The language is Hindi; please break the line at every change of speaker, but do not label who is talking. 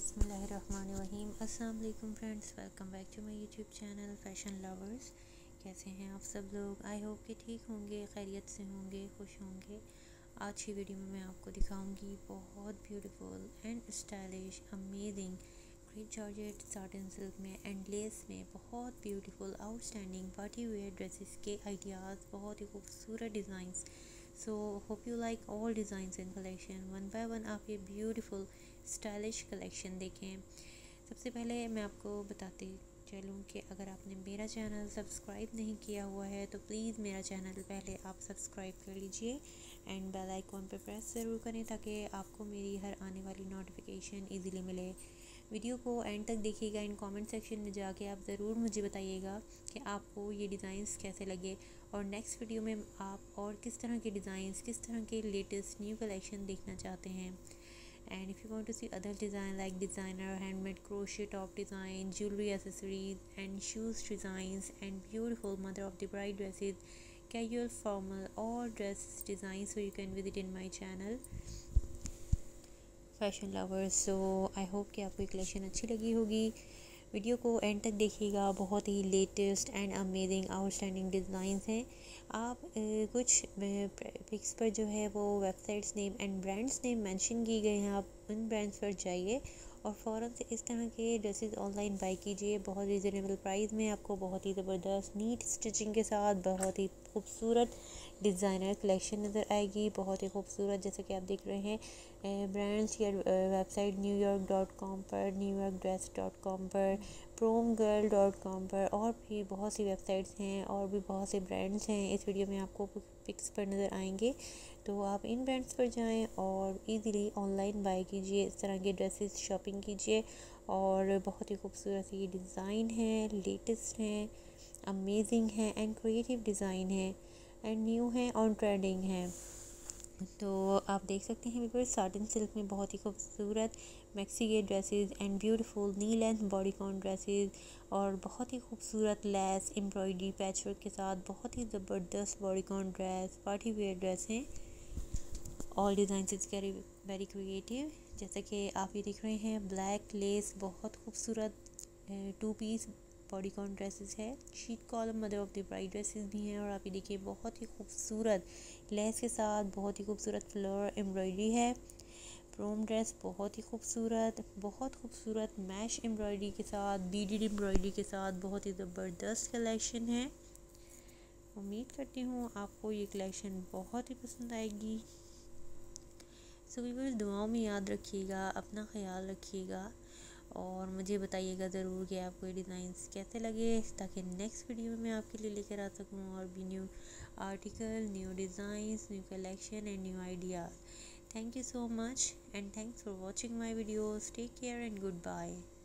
अस्सलाम वालेकुम friends, welcome back to my YouTube channel fashion lovers. कैसे हैं आप सब लोग? आई होप कि ठीक होंगे, खैरियत से होंगे, खुश होंगे। आज की वीडियो में मैं आपको दिखाऊँगी बहुत beautiful and stylish amazing great georgette satin silk में एंड लेस में बहुत beautiful outstanding party wear dresses के आइडियाज़ बहुत ही खूबसूरत designs so hope you like all design in collection one by one आप ये ब्यूटीफुल स्टाइलिश कलेक्शन देखें। सबसे पहले मैं आपको बताती चलूँ कि अगर आपने मेरा चैनल सब्सक्राइब नहीं किया हुआ है तो प्लीज़ मेरा चैनल पहले आप सब्सक्राइब कर लीजिए एंड बेल आइकॉन पर प्रेस ज़रूर करें ताकि आपको मेरी हर आने वाली नोटिफिकेशन इजीली मिले। वीडियो को एंड तक देखिएगा, इन कमेंट सेक्शन में जाके आप ज़रूर मुझे बताइएगा कि आपको ये डिज़ाइंस कैसे लगे और नेक्स्ट वीडियो में आप और किस तरह के डिज़ाइंस, किस तरह के लेटेस्ट न्यू कलेक्शन देखना चाहते हैं। And if you want to see other design like designer handmade crochet top design jewelry accessories and shoes designs and beautiful mother of the bride dresses casual formal or dress designs so you can visit in my channel fashion lovers so I hope कि आपको कलेक्शन अच्छी लगी होगी वीडियो को एंड तक देखिएगा। बहुत ही latest and amazing outstanding designs हैं। आप कुछ पिक्स पर जो है वो websites name and brands name mention की गए हैं। आप उन ब्रांड्स पर जाइए और फ़ौर से इस तरह के ड्रेसेस ऑनलाइन बाई कीजिए। बहुत रिजनेबल प्राइस में आपको बहुत ही ज़बरदस्त, नीट स्टिचिंग के साथ बहुत ही खूबसूरत डिज़ाइनर कलेक्शन नज़र आएगी। बहुत ही खूबसूरत, जैसे कि आप देख रहे हैं ब्रांड्स या website New York dot com पर, New York dress dot com पर प्रोम गर्ल डॉट कॉम पर और भी बहुत सी वेबसाइट्स हैं और भी बहुत से ब्रांड्स हैं। इस वीडियो में आपको पिक्स पर नज़र आएँगे। तो आप इन ब्रांड्स पर जाएँ और इजीली ऑनलाइन बाय कीजिए, इस तरह के ड्रेसेस शॉपिंग कीजिए और बहुत ही खूबसूरत ये डिज़ाइन है लेटेस्ट हैं अमेजिंग है एंड क्रिएटिव डिज़ाइन है एंड न्यू है और ट्रेंडिंग है। तो आप देख सकते हैं बिल्कुल, साटन सिल्क में बहुत ही खूबसूरत maxi dresses and beautiful knee length bodycon dresses और बहुत ही खूबसूरत लेस एम्ब्रॉयडरी पैचवर्क के साथ बहुत ही ज़बरदस्त bodycon dress party wear dress हैं। All design is very very creative जैसा कि आप ये देख रहे हैं ब्लैक लेस बहुत खूबसूरत टू पीस बॉडीकॉन ड्रेसेस है। Sheath column mother of the bride dresses भी हैं और आप ये देखिए, बहुत ही खूबसूरत लेस के साथ बहुत ही खूबसूरत फ्लोर एम्ब्रॉयडरी है। प्रोम ड्रेस बहुत ही खूबसूरत, बहुत खूबसूरत मैश एम्ब्रॉयडरी के साथ बीडेड एम्ब्रॉयडरी के साथ बहुत ही ज़बरदस्त कलेक्शन है। उम्मीद करती हूँ आपको ये कलेक्शन बहुत ही पसंद आएगी। सो वीवर्स दुआओं में याद रखिएगा, अपना ख्याल रखिएगा। और मुझे बताइएगा ज़रूर कि आपको ये डिज़ाइंस कैसे लगे, ताकि नेक्स्ट वीडियो में मैं आपके लिए लेकर आ सकूँ और भी new article new designs new collection and new ideas thank you so much and thanks for watching my videos take care and goodbye